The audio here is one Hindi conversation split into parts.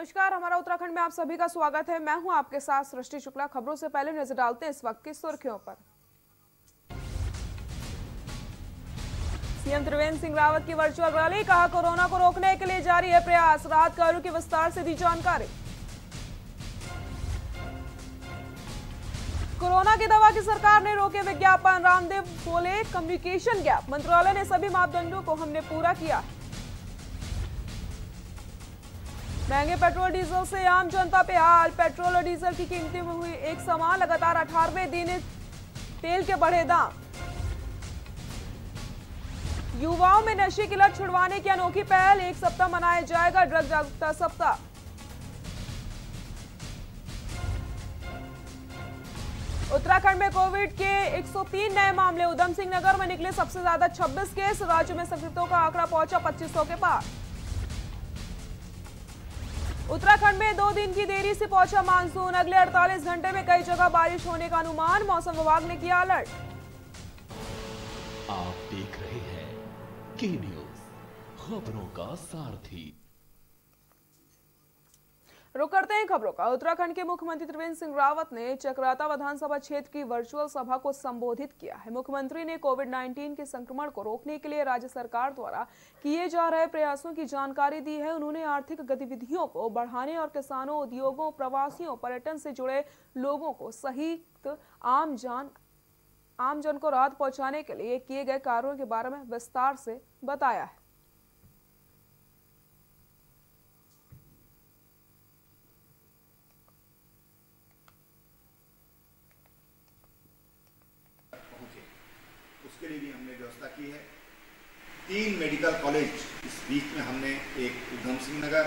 नमस्कार, हमारा उत्तराखंड में आप सभी का स्वागत है। मैं हूँ आपके साथ सृष्टि शुक्ला। खबरों से पहले नज़र डालते हैं इस वक्त की सुर्खियों पर। सीएम त्रिवेंद्र सिंह रावत की वर्चुअल रैली, कहा कोरोना को रोकने के लिए जारी है प्रयास। राहत कार्यों की विस्तार से दी जानकारी। कोरोना की दवा की सरकार ने रोके विज्ञापन। रामदेव बोले, कम्युनिकेशन गैप। मंत्रालय ने सभी मापदंडों को हमने पूरा किया। महँगे पेट्रोल डीजल से आम जनता पे हाल। पेट्रोल और डीजल की कीमतें में हुई एक समान लगातार अठारहवें दिन तेल के बढ़े दाम। युवाओं में नशे की लत छुड़वाने की अनोखी पहल, एक सप्ताह मनाया जाएगा ड्रग जागरूकता सप्ताह। उत्तराखंड में कोविड के 103 नए मामले, उधम सिंह नगर में निकले सबसे ज़्यादा 26 केस, राज्य में संक्रमितों का आंकड़ा पहुँचा 2500 के पार। उत्तराखंड में दो दिन की देरी से पहुँचा मानसून। अगले 48 घंटे में कई जगह बारिश होने का अनुमान, मौसम विभाग ने किया अलर्ट। आप देख रहे हैं की न्यूज़ खबरों का सारथी। रुक करते हैं खबरों का। उत्तराखंड के मुख्यमंत्री त्रिवेंद्र सिंह रावत ने चक्राता विधानसभा क्षेत्र की वर्चुअल सभा को संबोधित किया है। मुख्यमंत्री ने कोविड 19 के संक्रमण को रोकने के लिए राज्य सरकार द्वारा किए जा रहे प्रयासों की जानकारी दी है। उन्होंने आर्थिक गतिविधियों को बढ़ाने और किसानों, उद्योगों, प्रवासियों, पर्यटन से जुड़े लोगों को सहित आम जान आमजन को राहत पहुँचाने के लिए किए गए कार्यों के बारे में विस्तार से बताया है पहुँचे उसके लिए भी हमने व्यवस्था की है। तीन मेडिकल कॉलेज इस बीच में हमने एक उधम सिंह नगर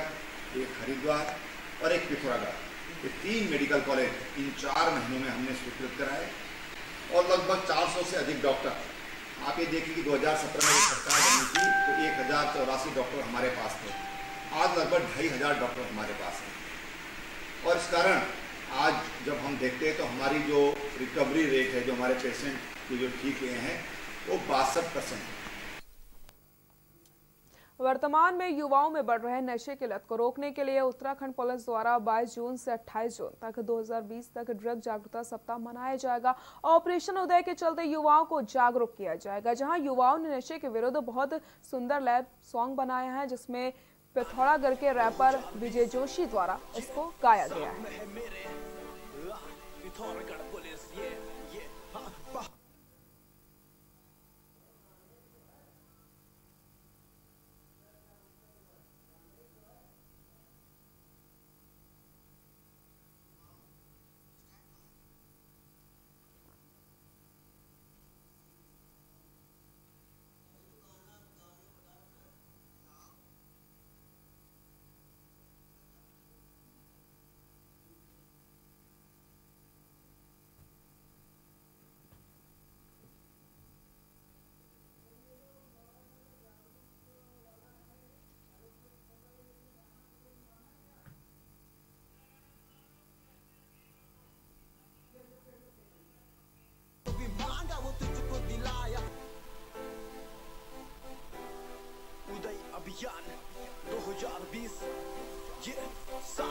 एक हरिद्वार और एक पिथौरागढ़। ये तीन मेडिकल कॉलेज इन चार महीनों में हमने स्वीकृत कराए और लगभग 400 से अधिक डॉक्टर। आप ये देखिए कि 2017 में सरकार बनी थी तो एक हज़ार चौरासी डॉक्टर हमारे पास थे। आज लगभग ढाई हज़ार डॉक्टर हमारे पास हैं। और इस कारण आज जब हम देखते हैं तो हमारी जो रिकवरी रेट है, जो हमारे पेशेंट जो ठीक हुए हैं वो बासठ परसेंट वर्तमान में युवाओं में बढ़ रहे नशे की लत को रोकने के लिए उत्तराखंड पुलिस द्वारा 22 जून से 28 जून तक 2020 तक ड्रग जागरूकता सप्ताह मनाया जाएगा ऑपरेशन उदय के चलते युवाओं को जागरूक किया जाएगा जहाँ युवाओं ने नशे के विरुद्ध बहुत सुंदर लैब सॉन्ग बनाया है जिसमें पिथौरागढ़ के रैपर विजय जोशी द्वारा इसको गाया गया है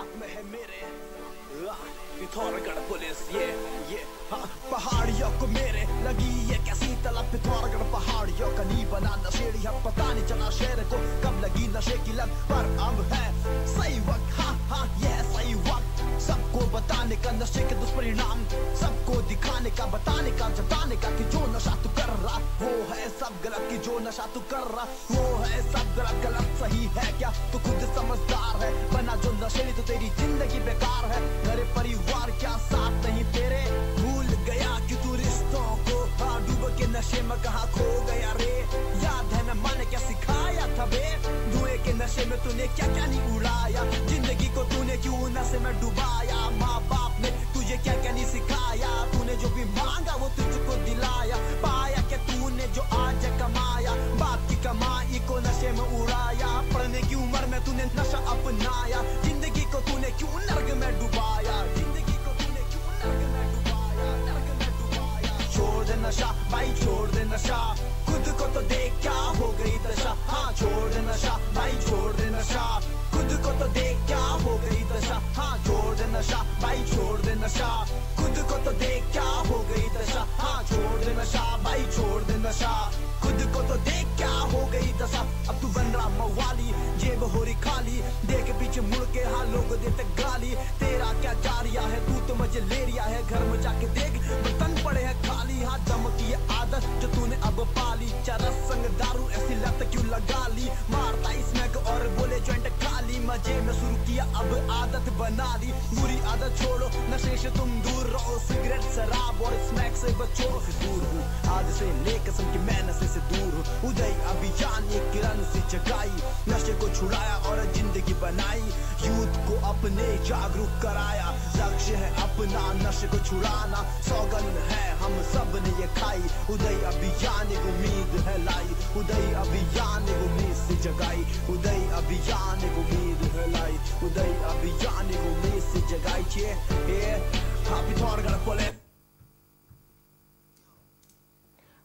साथ में है मेरे पिथौरागढ़ पुलिस ये ये पहाड़ियों को मेरे लगी ये कैसी तलब पिथौरागढ़ पहाड़ियों का नी बना नशेड़ी अब पता नहीं चला शेर को कब लगी नशे की लत पर अब है, सही वक्त हाँ हाँ ये है सही वक्त। सबको बताने का नशे के दुष्परिणाम सबको दिखाने का बताने का जताने का कि जो नशा तू कर रहा वो है, सब गलत कि जो नशा तू कर रहा, वो है, सब गलत गलत सही है क्या? तू खुद समझदार है। बना जो नशेड़ी तो तेरी ज़िंदगी बेकार है। मेरे परिवार क्या साथ नहीं तेरे? भूल गया कि तू रिश्तों को हाँ डूब के नशे में कहा खो गया रे? याद है न माने क्या सिखाया था बे? धुएँ के नशे में तूने क्या क्या नहीं उड़ाया? ज़िंदगी को तूने क्यों नशे में डुबाया? माँ बाप ने तुझे क्या क्या नहीं सिखाया? तूने जो भी मांगा वो तुझको दिलाया। पाया क्या तूने जो आज कमाया तूने नशा अपनाया ज़िंदगी को तूने क्यों नर्ग में डुबाया ज़िंदगी को तूने क्यों नर्ग में डुबाया नर्ग में डुबाया छोड़ दे नशा भाई, छोड़ दे नशा खुद को तो देख क्या हो गई दशा हाँ छोड़ दे नशा भाई, छोड़ दे नशा खुद को तो देख क्या हो गई दशा हाँ छोड़ दे नशा भाई, छोड़ दे नशा खुद को तो देख क्या हो गई दशा हाँ छोड़ दे नशा भाई छोड़ दे नशा खुद को तो देख क्या जेब हो रही खाली। देख पीछे मुड़ के हाँ लोग देते गाली। तेरा क्या जा रिया है? तू तो मज़े ले रिया है। घर में जाके देख, बर्तन पड़े हैं खाली। हाँ दम की ये आदत जो तूने अब पाली। चरस संग दारू ऐसी लत क्यों लगा ली? मारता स्मैक मज़े में शुरू किया, अब आदत बना दी। बुरी आदत छोड़ो, नशे से तुम दूर रहो। सिगरेट, शराब और स्मैक से बचो। से दूर हूँ, आज से ले कसम की मैं नशे से दूर हूँ। उदय अभियान ये किरण से जगाई। नशे को छुड़ाया और ज़िंदगी बनाई। यूथ को अपने जागरूक कराया। लक्ष्य है अपना, नशे को छुड़ाना। सौगंध है, हम सबने ये खाई। उदय अभियान उम्मीद है लाई। उदय अभियान उम्मीद से जगाई।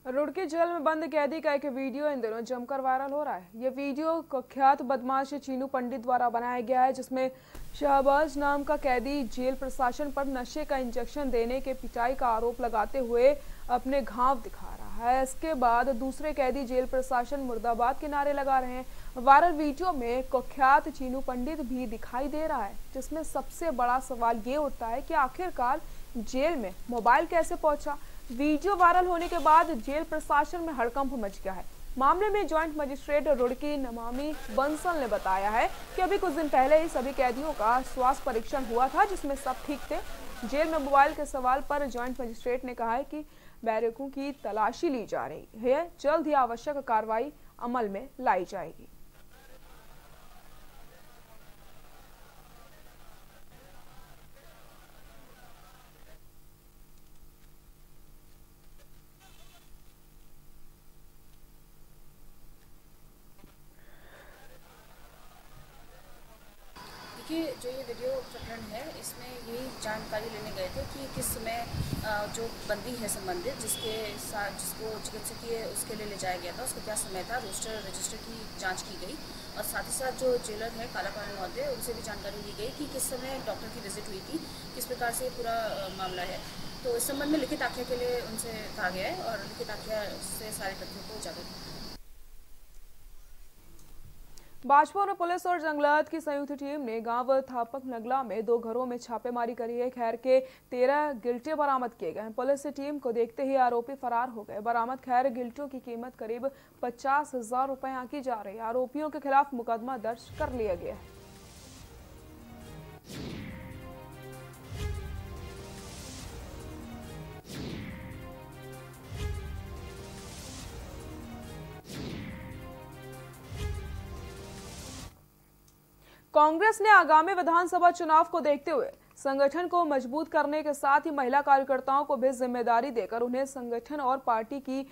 हाँ रुड़की जेल में बंद कैदी का एक वीडियो इन दिनों जमकर वायरल हो रहा है। ये वीडियो कुख्यात बदमाश चीनू पंडित द्वारा बनाया गया है, जिसमें शहबाज नाम का कैदी जेल प्रशासन पर नशे का इंजेक्शन देने के पिटाई का आरोप लगाते हुए अपने घाव दिखा रहा है। इसके बाद दूसरे कैदी जेल प्रशासन मुर्दाबाद के नारे लगा रहे हैं। वायरल वीडियो में कुख्यात चीनू पंडित भी दिखाई दे रहा है, जिसमें सबसे बड़ा सवाल ये उठता है कि आखिरकार जेल में मोबाइल कैसे पहुँचा? वीडियो वायरल होने के बाद जेल प्रशासन में हड़कंप मच गया है। मामले में ज्वाइंट मजिस्ट्रेट रुड़की नमामी बंसल ने बताया है कि अभी कुछ दिन पहले ही सभी कैदियों का स्वास्थ्य परीक्षण हुआ था, जिसमें सब ठीक थे। जेल में मोबाइल के सवाल पर ज्वाइंट मजिस्ट्रेट ने कहा है कि बैरकों की तलाशी ली जा रही है, जल्द ही आवश्यक कार्रवाई अमल में लाई जाएगी देखिए जो ये वीडियो प्रकरण है इसमें यही जानकारी लेने गए थे कि किस समय अ, जो बंदी है संबंधित, जिसके साथ जिसको चिकित्सकीय उसके लिए ले जाया गया था, उसका क्या समय था रोस्टर रजिस्टर की जाँच की गई और साथ ही साथ जो जेलर है काला पानी महोदय उनसे भी जानकारी ली गई कि किस समय डॉक्टर की विज़िट हुई थी, किस प्रकार से पूरा मामला है। तो इस संबंध में लिखित आख्या के लिए उनसे कहा गया है और लिखित आख्या से सारे तथ्यों को उजागर। भाजपा और पुलिस और जंगलात की संयुक्त टीम ने गाँव थापक नगला में दो घरों में छापेमारी करी है। खैर के तेरह गिल्टे बरामद किए गए हैं। पुलिस टीम को देखते ही आरोपी फरार हो गए। बरामद खैर गिल्टों की कीमत करीब पचास हज़ार रुपए आंकी जा रही है। आरोपियों के खिलाफ मुकदमा दर्ज कर लिया गया है। कांग्रेस ने आगामी विधानसभा चुनाव को देखते हुए संगठन को मज़बूत करने के साथ ही महिला कार्यकर्ताओं को भी ज़िम्मेदारी देकर उन्हें संगठन और पार्टी की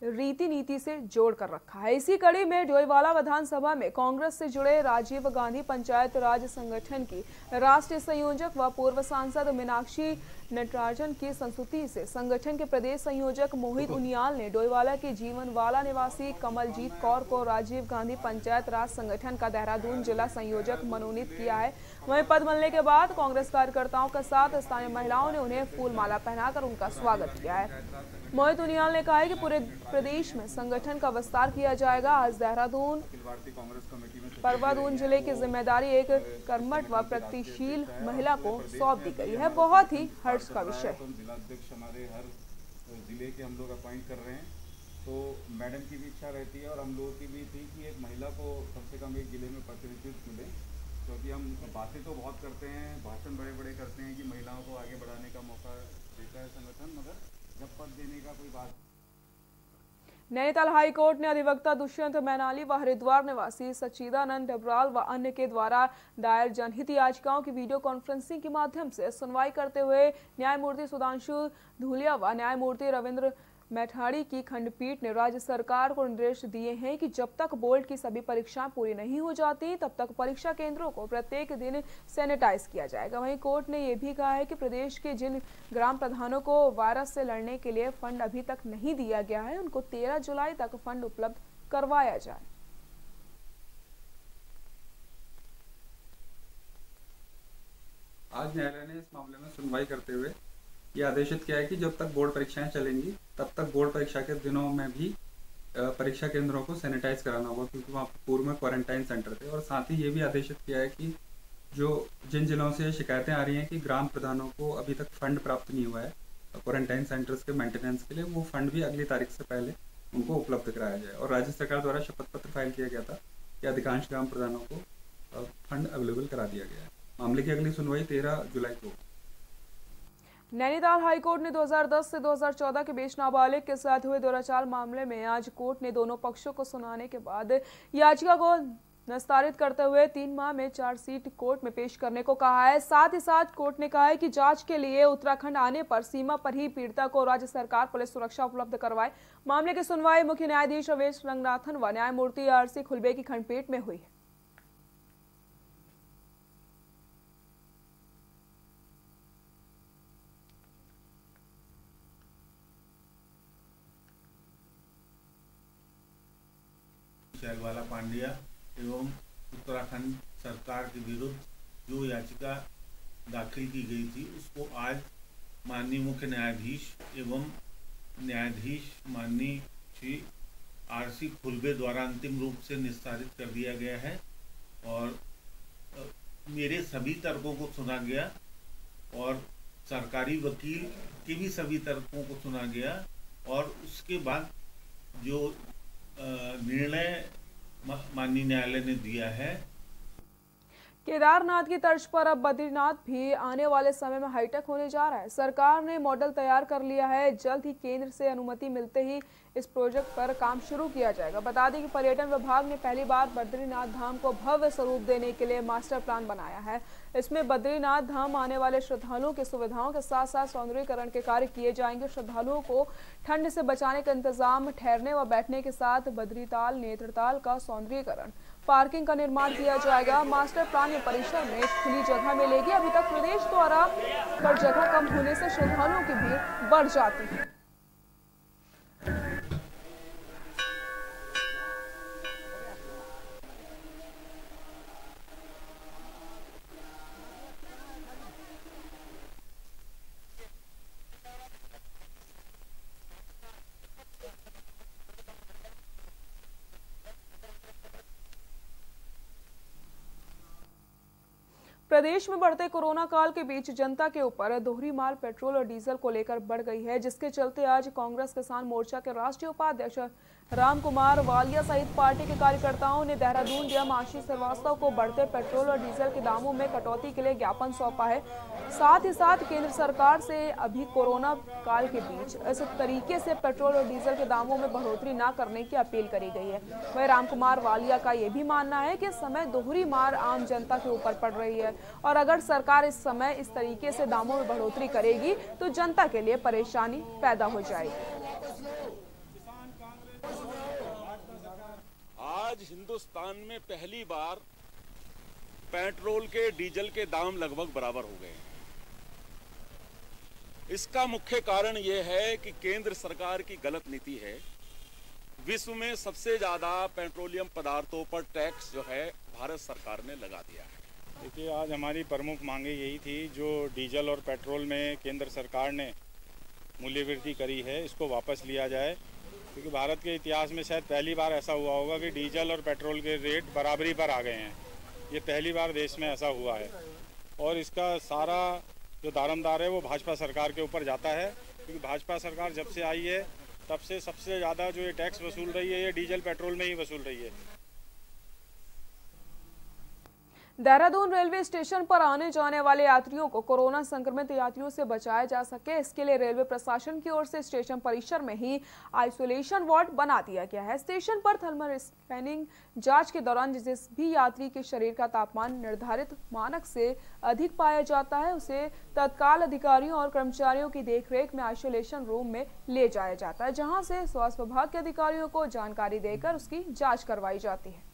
रीति नीति से जोड़कर रखा है। इसी कड़ी में डोईवाला विधानसभा में कांग्रेस से जुड़े राजीव गांधी पंचायत राज संगठन की राष्ट्रीय संयोजक व पूर्व सांसद मीनाक्षी नटराजन की संस्तुति से संगठन के प्रदेश संयोजक मोहित उनियाल ने डोईवाला के जीवनवाला निवासी कमलजीत कौर को राजीव गांधी पंचायत राज संगठन का देहरादून जिला संयोजक मनोनीत किया है। वहीं पद मिलने के बाद कांग्रेस कार्यकर्ताओं के साथ स्थानीय महिलाओं ने उन्हें फूल माला पहनाकर उनका स्वागत किया है। मोहित उनियाल ने कहा है कि पूरे प्रदेश में संगठन का विस्तार किया जाएगा। आज देहरादून परवादून ज़िले की ज़िम्मेदारी एक कर्मठ व प्रगतिशील महिला को सौंप दी गई है। बहुत ही हर्ष का विषय तो जिलाध्यक्ष हमारे हर ज़िले के हम लोग अपॉइंट कर रहे हैं। तो मैडम की भी इच्छा रहती है और हम लोगों की भी थी कि एक महिला को कम से कम एक ज़िले में प्रतिनिधित्व मिले। क्योंकि हम बातें तो बहुत करते हैं, भाषण बड़े बड़े करते हैं कि महिलाओं को आगे बढ़ाने का मौका देता है संगठन, मगर जब पद देने का कोई बात नैनीताल हाई कोर्ट ने अधिवक्ता दुष्यंत मैनाली व हरिद्वार निवासी सचिदानंद डबराल व अन्य के द्वारा दायर जनहित याचिकाओं की वीडियो कॉन्फ्रेंसिंग के माध्यम से सुनवाई करते हुए न्यायमूर्ति सुधांशु धूलिया व न्यायमूर्ति रविंद्र मैठाड़ी की खंडपीठ ने राज्य सरकार को निर्देश दिए हैं कि जब तक बोर्ड की सभी परीक्षाएँ पूरी नहीं हो जाती, तब तक परीक्षा केंद्रों को प्रत्येक दिन सैनिटाइज किया जाएगा। वहीं कोर्ट ने यह भी कहा है कि प्रदेश के जिन ग्राम प्रधानों को वायरस से लड़ने के लिए फंड अभी तक नहीं दिया गया है, उनको 13 जुलाई तक फंड उपलब्ध करवाया जाए। आज न्यायालय ने इस मामले में सुनवाई करते हुए ये आदेशित किया है कि जब तक बोर्ड परीक्षाएँ चलेंगी, तब तक बोर्ड परीक्षा के दिनों में भी परीक्षा केंद्रों को सैनिटाइज कराना होगा, क्योंकि वहाँ पूर्व में क्वारंटाइन सेंटर थे। और साथ ही ये भी आदेशित किया है कि जो जिन जिलों से शिकायतें आ रही हैं कि ग्राम प्रधानों को अभी तक फंड प्राप्त नहीं हुआ है क्वारंटाइन सेंटर्स के मेंटेनेंस के लिए, वो फंड भी अगली तारीख से पहले उनको उपलब्ध कराया जाए। और राज्य सरकार द्वारा शपथ पत्र फ़ाइल किया गया था कि अधिकांश ग्राम प्रधानों को फंड अवेलेबल करा दिया गया है। मामले की अगली सुनवाई तेरह जुलाई को। नैनीताल हाईकोर्ट ने 2010 से 2014 के बीच नाबालिग के साथ हुए दुराचार मामले में आज कोर्ट ने दोनों पक्षों को सुनाने के बाद याचिका को निस्तारित करते हुए तीन माह में चार सीट कोर्ट में पेश करने को कहा है। साथ ही साथ कोर्ट ने कहा है कि जाँच के लिए उत्तराखंड आने पर सीमा पर ही पीड़िता को राज्य सरकार पुलिस सुरक्षा उपलब्ध करवाए। मामले की सुनवाई मुख्य न्यायाधीश रवेश रंगनाथन व न्यायमूर्ति आरसी खुलबे की खंडपीठ में हुई है। शैलवाला पांड्या एवं उत्तराखंड सरकार के विरुद्ध जो याचिका दाखिल की गई थी, उसको आज माननीय मुख्य न्यायाधीश एवं न्यायाधीश माननीय श्री आर सी खुलबे द्वारा अंतिम रूप से निस्तारित कर दिया गया है और मेरे सभी तर्कों को सुना गया और सरकारी वकील के भी सभी तर्कों को सुना गया और उसके बाद जो निर्णय माननीय न्यायालय ने दिया है। केदारनाथ की तर्ज पर अब बद्रीनाथ भी आने वाले समय में हाईटेक होने जा रहा है। सरकार ने मॉडल तैयार कर लिया है। जल्द ही केंद्र से अनुमति मिलते ही इस प्रोजेक्ट पर काम शुरू किया जाएगा। बता दें कि पर्यटन विभाग ने पहली बार बद्रीनाथ धाम को भव्य स्वरूप देने के लिए मास्टर प्लान बनाया है। इसमें बद्रीनाथ धाम आने वाले श्रद्धालुओं की सुविधाओं के साथ साथ सौंदर्यकरण के कार्य किए जाएँगे। श्रद्धालुओं को ठंड से बचाने का इंतज़ाम, ठहरने व बैठने के साथ बद्रीताल, नेत्रताल का सौंदर्यकरण। पार्किंग का निर्माण किया जाएगा। मास्टर प्लान में परिसर में खुली जगह मिलेगी। अभी तक प्रदेश द्वारा पर जगह कम होने से श्रद्धालुओं की भीड़ बढ़ जाती है। प्रदेश में बढ़ते कोरोना काल के बीच जनता के ऊपर दोहरी माल, पेट्रोल और डीजल को लेकर बढ़ गई है, जिसके चलते आज कांग्रेस किसान मोर्चा के राष्ट्रीय उपाध्यक्ष राम कुमार वालिया सहित पार्टी के कार्यकर्ताओं ने देहरादून डीएम आशीष श्रीवास्तव को बढ़ते पेट्रोल और डीजल के दामों में कटौती के लिए ज्ञापन सौंपा है। साथ ही साथ केंद्र सरकार से अभी कोरोना काल के बीच इस तरीके से पेट्रोल और डीजल के दामों में बढ़ोतरी न करने की अपील करी गई है। वही रामकुमार वालिया का ये भी मानना है कि समय दोहरी मार आम जनता के ऊपर पड़ रही है और अगर सरकार इस समय इस तरीके से दामों में बढ़ोतरी करेगी तो जनता के लिए परेशानी पैदा हो जाएगी। आज हिंदुस्तान में पहली बार पेट्रोल के, डीजल के दाम लगभग बराबर हो गए हैं। इसका मुख्य कारण यह है कि केंद्र सरकार की गलत नीति है। विश्व में सबसे ज़्यादा पेट्रोलियम पदार्थों पर टैक्स जो है, भारत सरकार ने लगा दिया है। देखिए, आज हमारी प्रमुख मांगे यही थी, जो डीजल और पेट्रोल में केंद्र सरकार ने मूल्य वृद्धि करी है, इसको वापस लिया जाए। क्योंकि भारत के इतिहास में शायद पहली बार ऐसा हुआ होगा कि डीजल और पेट्रोल के रेट बराबरी पर आ गए हैं। ये पहली बार देश में ऐसा हुआ है। और इसका सारा जो दारमदार है, वो भाजपा सरकार के ऊपर जाता है। क्योंकि भाजपा सरकार जब से आई है, तब से सबसे ज़्यादा जो ये टैक्स वसूल रही है, ये डीजल, पेट्रोल में ही वसूल रही है। देहरादून रेलवे स्टेशन पर आने जाने वाले यात्रियों को कोरोना संक्रमित यात्रियों से बचाया जा सके। इसके लिए रेलवे प्रशासन की ओर से स्टेशन परिसर में ही आइसोलेशन वार्ड बना दिया गया है। स्टेशन पर थर्मल स्कैनिंग जाँच के दौरान जिस भी यात्री के शरीर का तापमान निर्धारित मानक से अधिक पाया जाता है, उसे तत्काल अधिकारियों और कर्मचारियों की देखरेख में आइसोलेशन रूम में ले जाया जाता है, जहाँ से स्वास्थ्य विभाग के अधिकारियों को जानकारी देकर उसकी जाँच करवाई जाती है।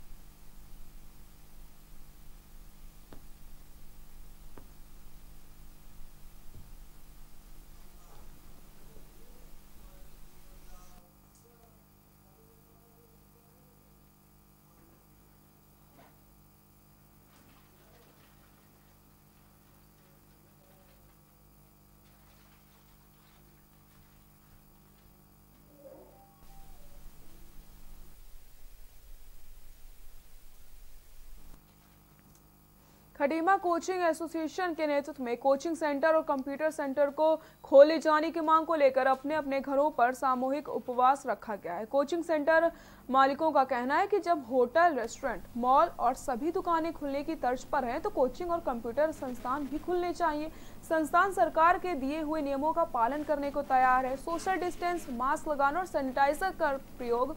खटीमा कोचिंग एसोसिएशन के नेतृत्व में कोचिंग सेंटर और कंप्यूटर सेंटर को खोले जाने की मांग को लेकर अपने अपने घरों पर सामूहिक उपवास रखा गया है। कोचिंग सेंटर मालिकों का कहना है कि जब होटल, रेस्टोरेंट, मॉल और सभी दुकानें खुलने की तर्ज पर हैं तो कोचिंग और कंप्यूटर संस्थान भी खुलने चाहिए। संस्थान सरकार के दिए हुए नियमों का पालन करने को तैयार है। सोशल डिस्टेंस, मास्क लगाना और सैनिटाइजर का प्रयोग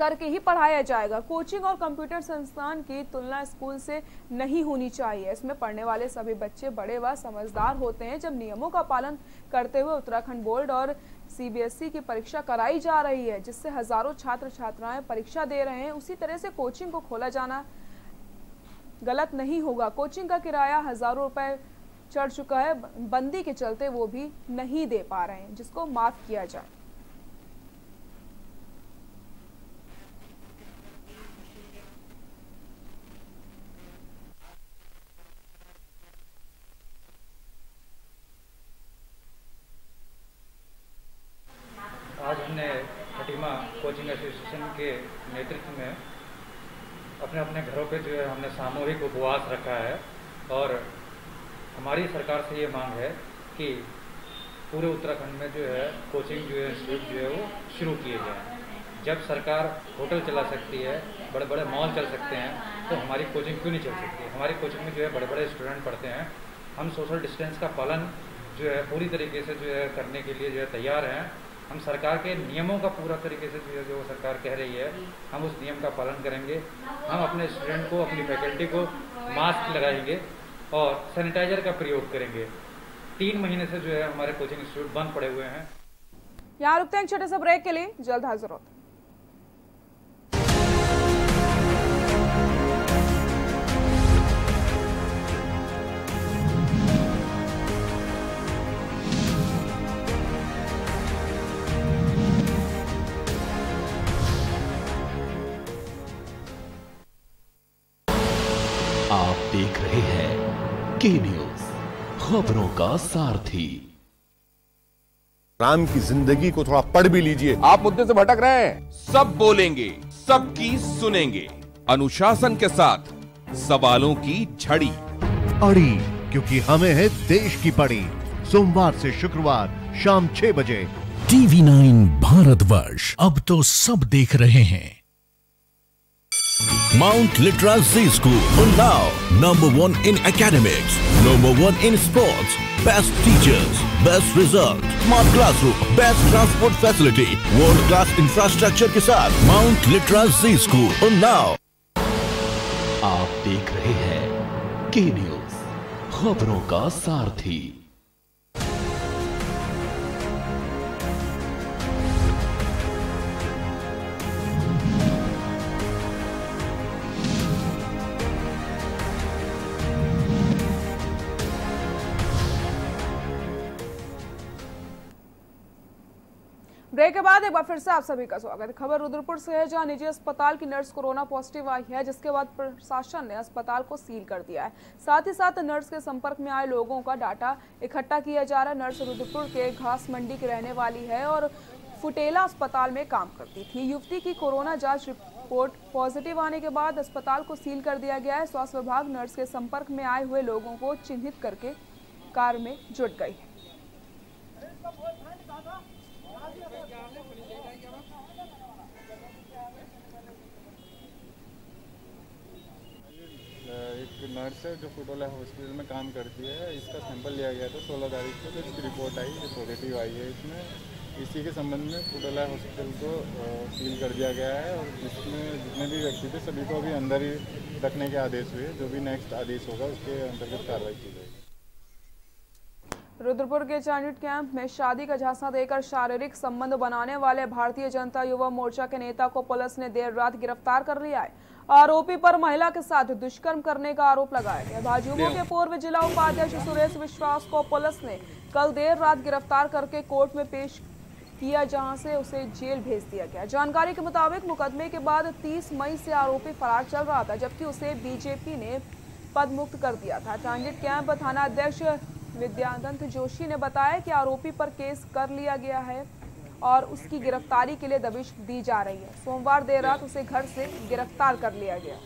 करके ही पढ़ाया जाएगा। कोचिंग और कंप्यूटर संस्थान की तुलना स्कूल से नहीं होनी चाहिए। इसमें पढ़ने वाले सभी बच्चे बड़े व समझदार होते हैं। जब नियमों का पालन करते हुए उत्तराखंड बोर्ड और सीबीएसई की परीक्षा कराई जा रही है, जिससे हज़ारों छात्र छात्राएँ परीक्षा दे रहे हैं, उसी तरह से कोचिंग को खोला जाना गलत नहीं होगा। कोचिंग का किराया हज़ारों रुपए चढ़ चुका है। बंदी के चलते वो भी नहीं दे पा रहे हैं, जिसको माफ़ किया जाए आज हमने खटीमा कोचिंग एसोसिएशन के नेतृत्व में अपने अपने घरों पे जो है हमने सामूहिक उपवास रखा है और हमारी सरकार से ये मांग है कि पूरे उत्तराखंड में जो है कोचिंग जो है इंस्टीट्यूट जो है, वो शुरू किए गए हैं। जब सरकार होटल चला सकती है बड़े बड़े मॉल चल सकते हैं तो हमारी कोचिंग क्यों नहीं चल सकती? हमारी कोचिंग में जो है बड़े बड़े स्टूडेंट पढ़ते हैं। हम सोशल डिस्टेंस का पालन जो है, पूरी तरीके से जो है, करने के लिए जो है, तैयार हैं। हम सरकार के नियमों का पूरा तरीके से जो है, जो सरकार कह रही है, हम उस नियम का पालन करेंगे। हम अपने स्टूडेंट को, अपनी फैकल्टी को मास्क लगाएँगे और सैनिटाइजर का प्रयोग करेंगे। तीन महीने से जो है हमारे कोचिंग इंस्टीट्यूट बंद पड़े हुए हैं। यहाँ रुकते हैं छोटे से ब्रेक के लिए। जल्द हाजिर होते हैं। आप देख रहे हैं के न्यूज़ खबरों का सारथी। राम की ज़िंदगी को थोड़ा पढ़ भी लीजिए। आप मुद्दे से भटक रहे हैं। सब बोलेंगे सबकी सुनेंगे। अनुशासन के साथ सवालों की झड़ी। अड़ी क्योंकि हमें है देश की पड़ी। सोमवार से शुक्रवार शाम छह बजे। TV nine Bharatvarsh. अब तो सब देख रहे हैं। Mount Litra Z School, Unnao, number one in academics, number one in sports, best teachers, best result, smart classroom, best transport facility, world class infrastructure के साथ Mount Litra Z School, Unnao. आप देख रहे हैं के न्यूज़ खबरों का सारथी ब्रेक के बाद एक बार फिर से आप सभी का स्वागत खबर रुद्रपुर से है, जहाँ निजी अस्पताल की नर्स कोरोना पॉजिटिव आई है, जिसके बाद प्रशासन ने अस्पताल को सील कर दिया है। साथ ही साथ नर्स के संपर्क में आए लोगों का डाटा इकट्ठा किया जा रहा है। नर्स रुद्रपुर के घास मंडी की रहने वाली है और फुटेला अस्पताल में काम करती थी। युवती की कोरोना जाँच रिपोर्ट पॉजिटिव आने के बाद अस्पताल को सील कर दिया गया है। स्वास्थ्य विभाग नर्स के संपर्क में आए हुए लोगों को चिन्हित करके कार में जुट गई है। नर्स है, जो फुटोला हॉस्पिटल में काम करती है, इसका सैंपल लिया गया था सोलह तारीख को तो इसकी रिपोर्ट आई जो पॉजिटिव आई है इसमें। इसी के संबंध में फुटोला हॉस्पिटल को सील कर दिया गया है और इसमें जितने भी व्यक्ति थे, सभी को अभी अंदर ही रखने के आदेश हुए, जो भी नेक्स्ट आदेश होगा, उसके अंतर्गत कार्रवाई की जाएगी। रुद्रपुर के चांडिट कैंप में शादी का झांसा देकर शारीरिक संबंध बनाने वाले भारतीय जनता युवा मोर्चा के नेता को पुलिस ने देर रात गिरफ़्तार कर लिया है। आरोपी पर महिला के साथ दुष्कर्म करने का आरोप लगाया गया। भाजयुमो के पूर्व जिला उपाध्यक्ष सुरेश विश्वास को पुलिस ने कल देर रात गिरफ़्तार करके कोर्ट में पेश किया जहाँ से उसे जेल भेज दिया गया। जानकारी के मुताबिक मुकदमे के बाद 30 मई से आरोपी फरार चल रहा था जबकि उसे बीजेपी ने पद मुक्त कर दिया था। ट्रांजिट कैंप थाना अध्यक्ष विद्यानंद जोशी ने बताया कि आरोपी पर केस कर लिया गया है और उसकी गिरफ्तारी के लिए दबिश दी जा रही है। सोमवार देर रात उसे घर से गिरफ़्तार कर लिया गया।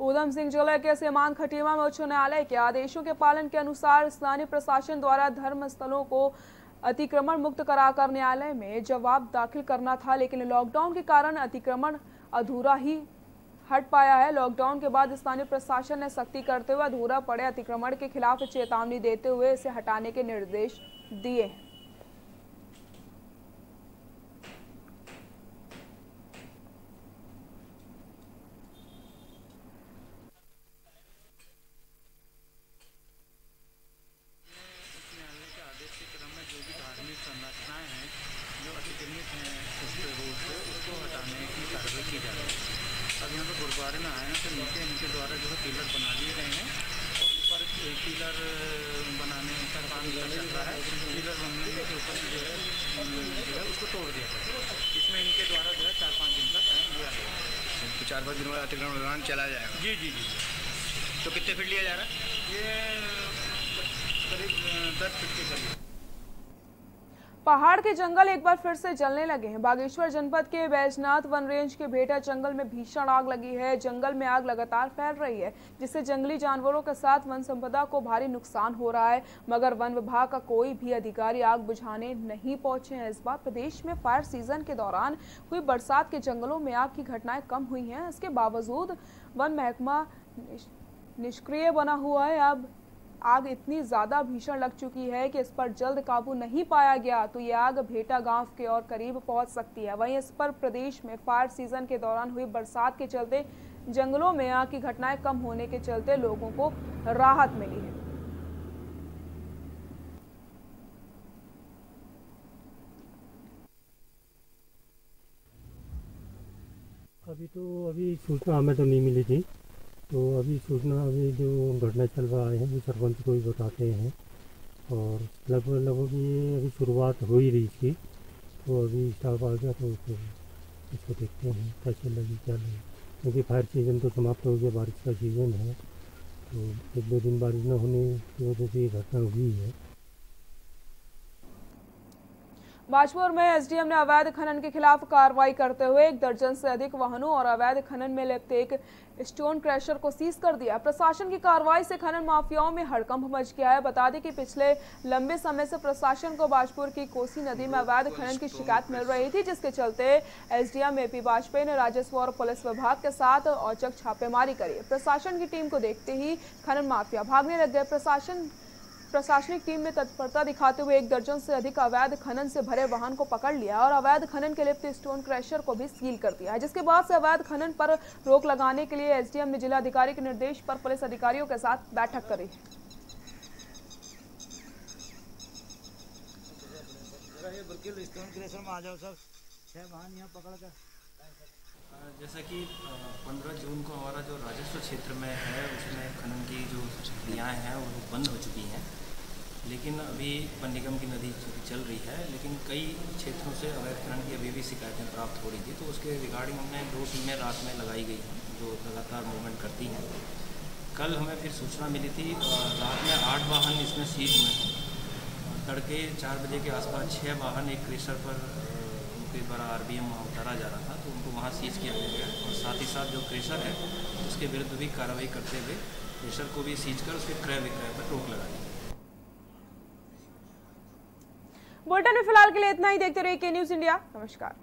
उधम सिंह ज़िले के सीमान खटीमा में उच्च न्यायालय के आदेशों के पालन के अनुसार स्थानीय प्रशासन द्वारा धर्म स्थलों को अतिक्रमण मुक्त कराकर न्यायालय में जवाब दाखिल करना था, लेकिन लॉकडाउन के कारण अतिक्रमण अधूरा ही हट पाया है। लॉकडाउन के बाद स्थानीय प्रशासन ने सख्ती करते हुए अधूरा पड़े अतिक्रमण के खिलाफ चेतावनी देते हुए इसे हटाने के निर्देश दिए। हैं न्यायालय के आदेश के क्रम में जो भी धार्मिक संरचनाएँ हैं जो अतिक्रमित हैं उस पे रोड पे उसको हटाने की कार्रवाई की जा रही है अब यहाँ पे गुरुद्वारे में आए हैं तो नीचे इनके द्वारा जो है पिलर बना दिए गए हैं और ऊपर एक पिलर बनाने का काम चल रहा है पिलर बनने के ऊपर जो है जो है उसको तोड़ दिया जाए इसमें इनके द्वारा जो है चार पाँच दिन का टाइम लिया गया तो चार पाँच दिन बाद अतिक्रमण अभियान चला जाएगा जी जी जी तो कितने फीट लिया जा रहा है ये करीब दस फीट के करीब पहाड़ के जंगल एक बार फिर से जलने लगे हैं। बागेश्वर जनपद के बैजनाथ वन रेंज के भेटा जंगल में भीषण आग लगी है। जंगल में आग लगातार फैल रही है, जिससे जंगली जानवरों के साथ वन संपदा को भारी नुकसान हो रहा है। मगर वन विभाग का कोई भी अधिकारी आग बुझाने नहीं पहुँचे हैं। इस बार प्रदेश में फायर सीज़न के दौरान हुई बरसात के जंगलों में आग की घटनाएँ कम हुई हैं। इसके बावजूद वन महकमा निष्क्रिय बना हुआ है। अब आग इतनी ज़्यादा भीषण लग चुकी है कि इस पर जल्द काबू नहीं पाया गया तो ये आग भेटा गाँव के और करीब पहुँच सकती है। वहीं इस पर प्रदेश में फायर सीज़न के दौरान हुई बरसात के चलते जंगलों में आग की घटनाएँ कम होने के चलते लोगों को राहत मिली है। अभी तो अभी सूचना हमें तो नहीं मिली थी। तो अभी सूचना अभी जो घटना चल रहा है वो सरपंच को भी बताते हैं और लगभग लगभग ये अभी शुरुआत हो ही रही थी। तो अभी स्टाफ आ गया तो उसको इसको देखते हैं कैसे लगी क्या लगी क्योंकि फायर सीज़न तो समाप्त हो गया, बारिश का सीज़न है। तो एक दो दिन बारिश न होने की वजह से ये घटना हुई है। बाजपुर में एसडीएम ने अवैध खनन के खिलाफ कार्रवाई करते हुए एक दर्जन से अधिक वाहनों और अवैध खनन में लिप्त एक स्टोन क्रैशर को सीज कर दिया। प्रशासन की कार्रवाई से खनन माफियाओं में हड़कंप मच गया है। बता दें कि पिछले लंबे समय से प्रशासन को बाजपुर की कोसी नदी में अवैध खनन की शिकायत मिल रही थी, जिसके चलते एसडीएम एपी वाजपेयी ने राजस्व और पुलिस विभाग के साथ औचक छापेमारी करी। प्रशासन की टीम को देखते ही खनन माफिया भागने लग गए। प्रशासन प्रशासनिक टीम ने तत्परता दिखाते हुए एक दर्जन से अधिक अवैध खनन से भरे वाहन को पकड़ लिया और अवैध खनन के लिप्त स्टोन क्रैशर को भी सील कर दिया है, जिसके बाद से अवैध खनन पर रोक लगाने के लिए एसडीएम ने जिला अधिकारी के निर्देश पर पुलिस अधिकारियों के साथ बैठक करी। स्टोन जैसा कि 15 जून को हमारा जो राजस्व क्षेत्र में है, उसमें खनन की जो क्रियाएँ हैं, वो बंद हो चुकी हैं। लेकिन अभी वन निगम की नदी चल रही है, लेकिन कई क्षेत्रों से अवैध खनन की अभी भी शिकायतें प्राप्त हो रही थी तो उसके रिगार्डिंग हमने दो टीमें रात में लगाई गई हैं, जो लगातार मूवमेंट करती हैं। कल हमें फिर सूचना मिली थी रात में आठ वाहन इसमें सीज हुए हैं। तड़के चार बजे के आसपास छः वाहन एक क्रेशर पर उनके बार आर बी एम वहाँ उतारा जा रहा था तो उनको वहाँ सीज किया गया और साथ ही साथ जो क्रेशर है, उसके विरुद्ध भी कार्रवाई करते हुए क्रेशर को भी सीज कर, उसके क्रय विक्रय पर रोक लगा दी। बुलेटिन में फ़िलहाल के लिए इतना ही। देखते रहिए के न्यूज़ इंडिया नमस्कार।